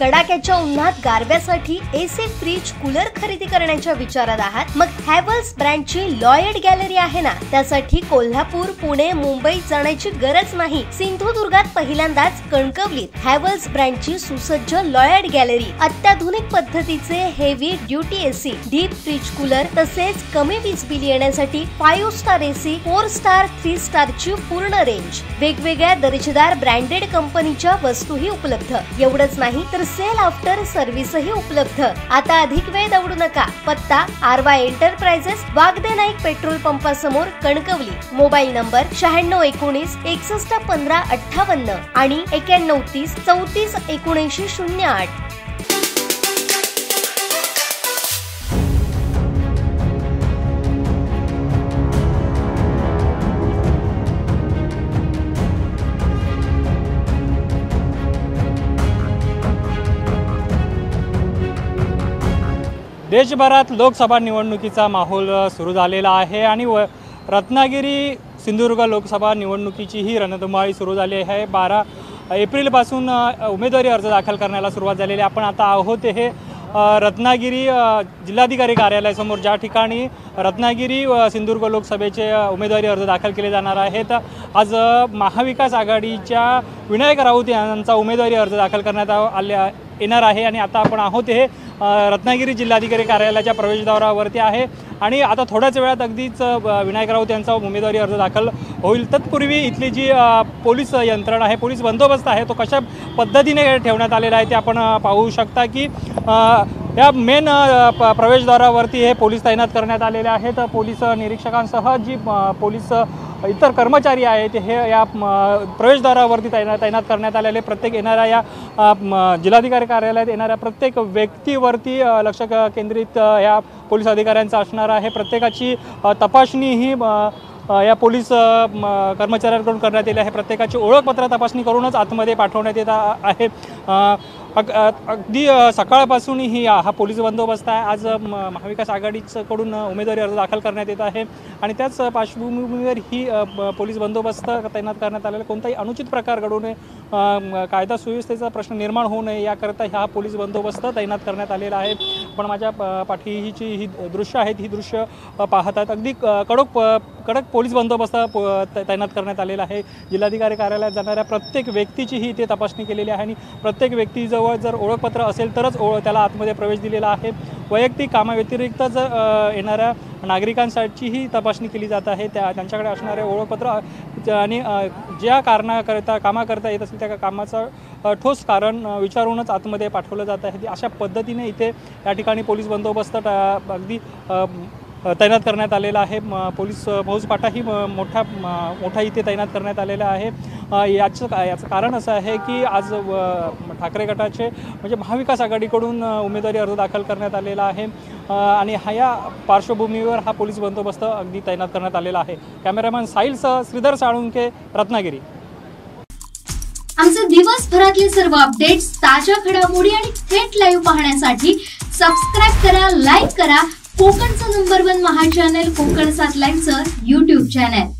कडाक्याच्या उन्हात गारव्यासाठी AC fridge cooler खरेदी करण्याच्या विचारात आहात? मग हॅवल्स ब्रँडची लॉयड गॅलरी आहे ना? त्यासाठी कोल्हापूर पुणे मुंबईत जाण्याची गरज नाही. सिंधुदुर्गात पहिल्यांदाच कणकवलीत हॅवल्स ब्रँडची सुसज्ज लॉयड गॅलरी. अत्याधुनिक पद्धतीचे heavy duty AC deep freeze cooler तसेच कमी वीज बिल येण्यासाठी five star AC four star three star ची पूर्ण रेंज वेगवेगळ्या दर्जेदार ब्रँडेड कंपनीच्या वस्तूही उपलब्ध. एवढंच नाही तर सेल आफ्टर सर्व्हिसही उपलब्ध. आता अधिक वेळ दवडू नका. पत्ता R Y enterprises Wagde Naik petrol पंपासमोर Kankavli. Mobile number शहाण्णव एकोणीस एकसष्ट पंधरा अठ्ठावन्न आणि एक्याण्णव तीस चौतीस एकोणऐंशी शून्य आठ. देशभरात लोकसभा निवडणुकीचा माहोल सुरू झालेला आहे आणि व रत्नागिरी सिंधुदुर्ग लोकसभा निवडणुकीची ही रणधुमाळी सुरू झाली आहे. बारा एप्रिलपासून उमेदवारी अर्ज दाखल करण्याला सुरुवात झालेली आहे. आपण आता आहोत हे रत्नागिरी जिल्हाधिकारी कार्यालयासमोर ज्या ठिकाणी रत्नागिरी व सिंधुदुर्ग लोकसभेचे उमेदवारी अर्ज दाखल केले जाणार आहेत. आज महाविकास आघाडीच्या विनायक राऊत यांचा उमेदवारी अर्ज दाखल करण्यात आ- आले येणार आहे आणि आता आपण आहोत हे रत्नागिरी जिल्हाधिकारी कार्यालयाच्या प्रवेशद्वारावरती आहे. आणि आता थोड्याच वेळात अगदीच विनायक राऊत यांचा उमेदवारी अर्ज दाखल होईल. तत्पूर्वी इथली जी पोलीस यंत्रणा आहे पोलीस बंदोबस्त आहे तो कशा पद्धतीने ठेवण्यात आलेला आहे ते आपण पाहू शकता की या मेन प- प्रवेशद्वारावरती हे पोलीस तैनात करण्यात आलेले आहेत. पोलीस निरीक्षकांसह जी पोलीस इतर कर्मचारी आहेत हे या प्रवेशद्वारावरती तैनात तैनात करण्यात आलेले प्रत्येक येणाऱ्या या जिल्हाधिकारी कार्यालयात येणाऱ्या प्रत्येक व्यक्तीवरती लक्ष केंद्रित या पोलीस अधिकाऱ्यांचं असणार आहे. प्रत्येकाची तपासणी ही या पोलीस कर्मचाऱ्यांकडून करण्यात येईल. आहे प्रत्येकाची ओळखपत्र तपासणी करूनच आतमध्ये पाठवण्यात येत आहे. अग- अगदी सकाळपासून ही हा पोलीस बंदोबस्त आहे. आज म- महाविकास आघाडीचकडून उमेदवारी अर्ज दाखल करण्यात येत आहे. आणि त्याच पार्श्वभूमीवर ही पोलीस बंदोबस्त तैनात करण्यात आलेला कोणताही अनुचित प्रकार घडू नये कायदा सुव्यवस्थेचा प्रश्न निर्माण होऊ नये याकरता हा पोलीस बंदोबस्त तैनात करण्यात आलेला आहे. पण माझ्या प- पाठी ही जी ही दृश्य आहेत ही दृश्य पाहत पाहतात अगदी कडक प- कडक पोलीस बंदोबस्त प- तैनात करण्यात आलेला आहे. जिल्हाधिकारी कार्यालयात जाणाऱ्या प्रत्येक व्यक्तीची ही इथे तपासणी केलेली आहे आणि प्रत्येक व्यक्तीजवळ जर ओळखपत्र असेल तरच ओळ त्याला आतमध्ये प्रवेश दिलेला आहे. वैयक्तिक कामाव्यतिरिक्त जर येणाऱ्या नागरिकांसाठीही तपासणी केली जात आहे. त्या त्यांच्याकडे असणारे ओळखपत्र आणि ज्या कारणाकरता कामाकरता येत असेल त्या कामाचं ठोस कारण विचारूनच आतमध्ये पाठवलं जात आहे. अशा पद्धतीने इथे या ठिकाणी पोलीस बंदोबस्त टा- अगदी तैनात करण्यात आलेला आहे. म- पोलीस फौजपाठाही म- मोठा मोठा इथे तैनात करण्यात आलेला आहे. याचं का- याचं कारण असं आहे की आज ठाकरे गटाचे म्हणजे महाविकास आघाडीकडून उमेदवारी अर्ज दाखल करण्यात आलेला आहे. आणि हा या पार्श्वभूमीवर हा पोलीस बंदोबस्त अगदी तैनात करण्यात आलेला आहे. कॅमेरामॅन साहिलसह श्रीधर साळुंके रत्नागिरी. आमचे दिवसभरातले सर्व अपडेट्स ताज्या घडामोडी आणि थेट लाईव्ह पाहण्यासाठी सबस्क्राईब करा लाईक करा. कोकणचं नंबर वन महा चॅनल कोकण सात लाईनचं युट्यूब चॅनल